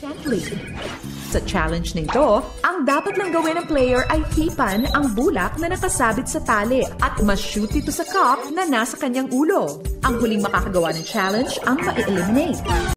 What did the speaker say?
Gently. Sa challenge nito, ang dapat lang gawin ng player ay hipan ang bulak na nakasabit sa tali at mas-shoot ito sa cup na nasa kanyang ulo. Ang huling makakagawa ng challenge ang ma-eliminate.